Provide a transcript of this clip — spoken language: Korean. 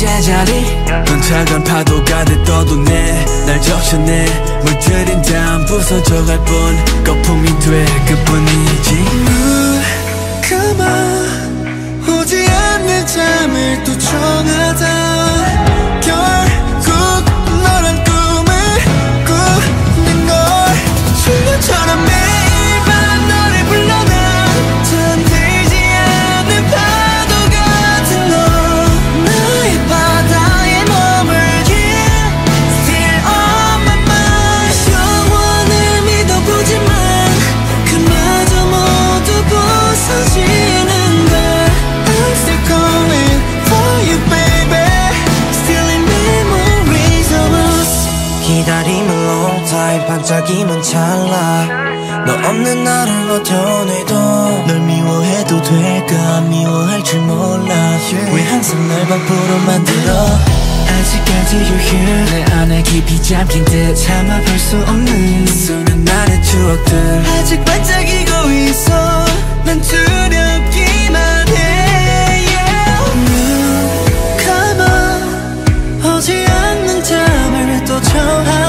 제자리. 넌 차가운 파도가 돼 떠도네. 날 적셔내 물들인 다음 부서져갈 뿐 거품이 돼 그뿐이지. 그만. 오지 않는 잠을 또 청하 기다림은 long time 반짝임은 찰나. 너 없는 나를 버텨내도 널 미워해도 될까? 미워할 줄 몰라. 왜 항상 날 바보로 만들어? 아직까지 here 내 안에 깊이 잠긴 듯 참아볼 수 없는 수는 나의 추억들. 아직 반짝이고 있어. 난 두렵기만 해. Yeah. 눈 감아 오지 않는 잠 을또